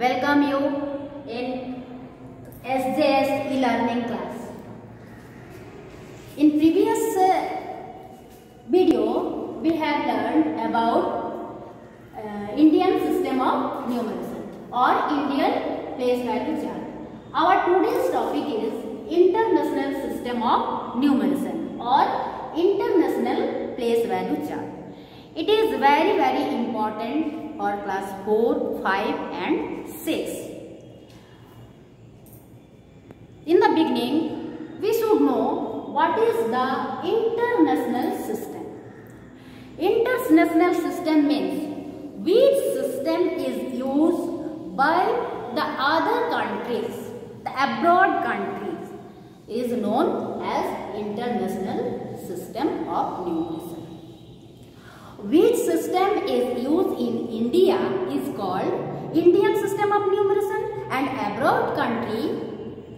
welcome you in SJS e-learning class. In previous uh, video, we have learned about uh, Indian system of numeration or Indian place value chart. Our today's topic is International System of Numeration or International Place Value Chart. It is very very important for class 4, 5 and 6. In the beginning, we should know what is the international system. International system means which system is used by the other countries, the abroad countries is known as international system of numeration. Is used in India is called Indian system of numeration and abroad country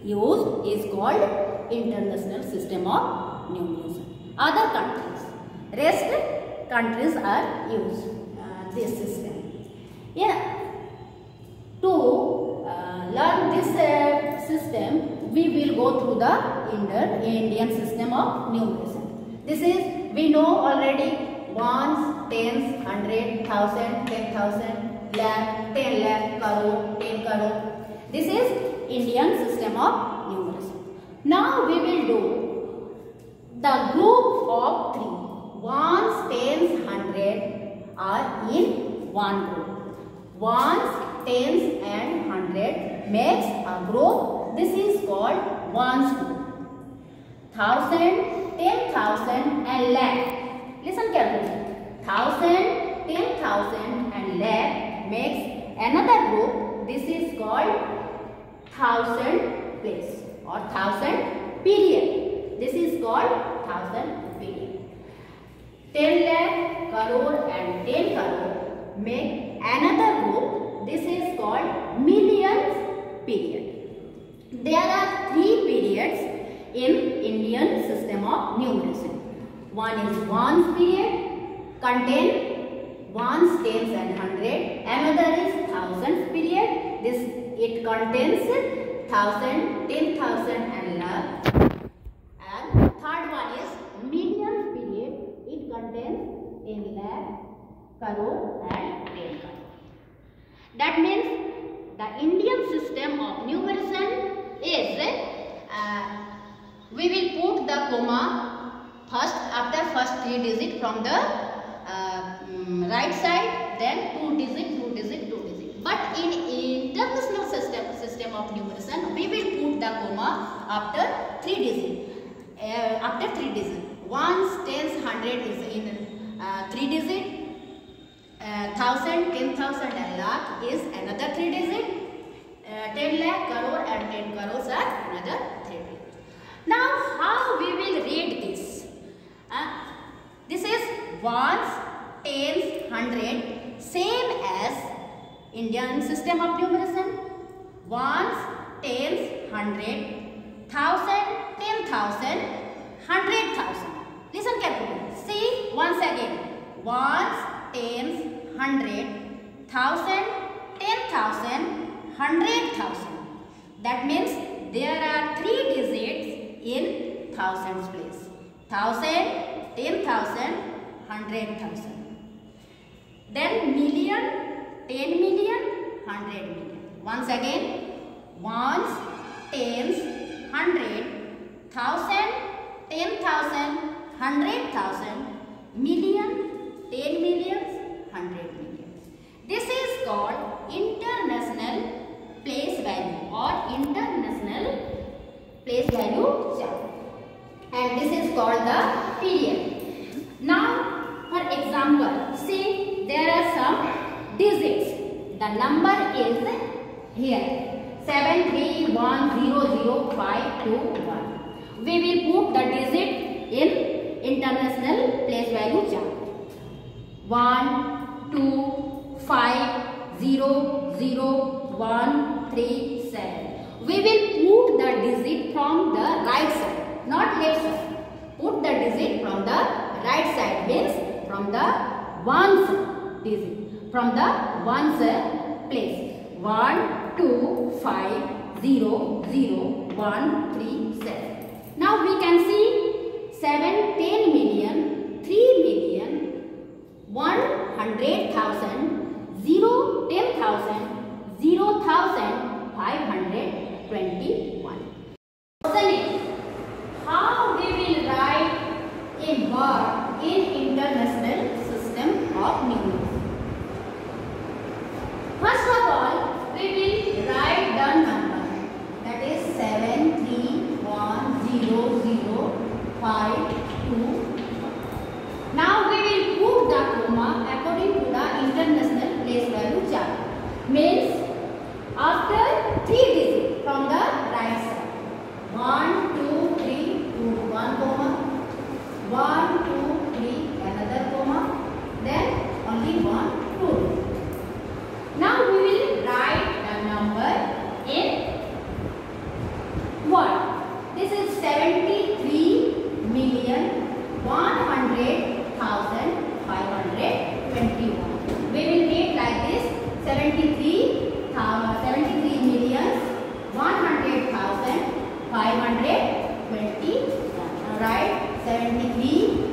used is called international system of numeration. Other countries, rest countries are used uh, this system. Yeah. To uh, learn this uh, system, we will go through the Indian system of numeration. This is we know already ones, tens, hundred, thousand, ten thousand, lakh, ten lakh, crore, ten crore. This is Indian system of numeration. Now we will do the group of three. Ones, tens, hundred are in one group. Ones, tens and hundred makes a group. This is called ones group. Thousand, ten thousand and lakh Listen carefully. Thousand, ten thousand and lakh makes another group. This is called thousand place or thousand period. This is called thousand period. Ten lakh, crore and ten crore make another group. This is called millions period. There are three periods in Indian system of numeration. One is ones period, contain ones, tens and hundred. Another is thousands period. This it contains thousand, ten thousand and lakh. And third one is millions period. It contains ten lakh, crore and ten crore. That means the Indian system of numeration is uh, we will put the comma first after first three digit from the um, right side then two digit two digit two digit but in international system system of numeration we will put the comma after three digit uh, after three digit ones tens hundred is in uh, three digit uh, thousand ten thousand and lakh is another three digit uh, ten lakh crore and ten crores are another three digit Indian system of numeration. Ones, tens, hundred, thousand, ten thousand, hundred thousand. Listen carefully. See once again. Ones, tens, hundred, thousand, ten thousand, hundred thousand. That means there are three digits in thousands place thousand, ten thousand, hundred thousand. Then million, ten million, hundred million. Once again, ones, tens, hundred, thousand, ten thousand, hundred thousand, million, ten millions, hundred millions. This is called international place value or international place value chart and this is called the here 7310521 we will put the digit in international place value chart. 1 2 5 0 0 1 3 7 we will put the digit from the right side not left side. Put the digit from the right side means from the ones digit from the ones place. 1 two five zero zero one three seven. Now we can see seven ten million three million one hundred thousand zero ten thousand zero thousand five hundred twenty three digits from the right side. One, two, three, two, one comma. One, two, three, another comma. Then only one, two. Now we will write the number in one. This is 70. right? 73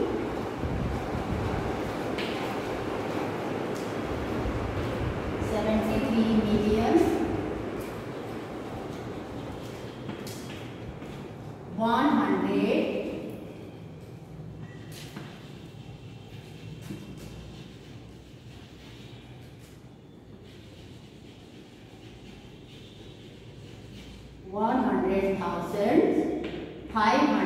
73 million 100 100,000 500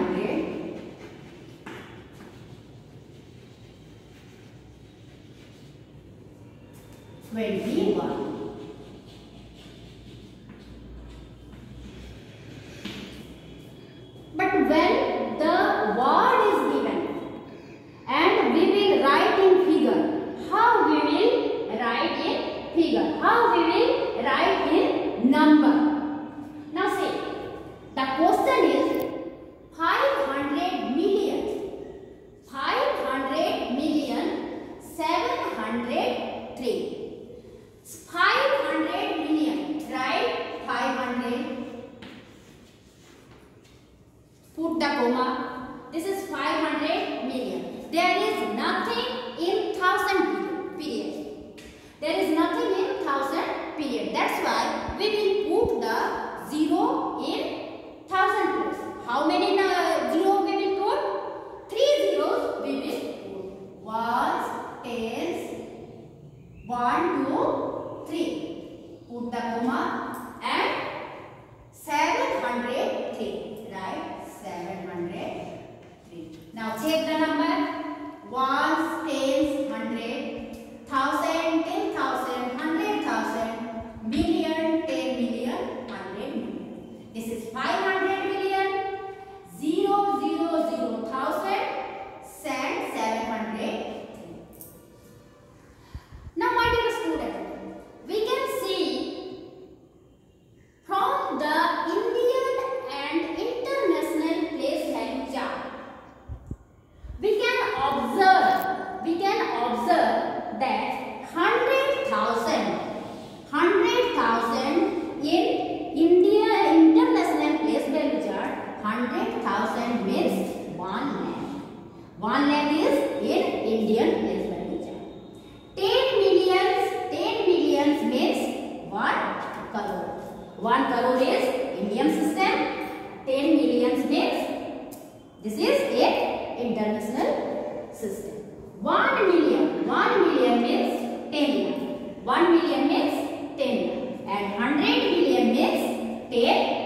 This is 500 million. There is nothing in thousand period. There is nothing in thousand period. That's why we will put the zero in thousand. How many now? international system. 1 million. 1 million means 10 lakh. 1 million means 10 lakh. And 100 million means 10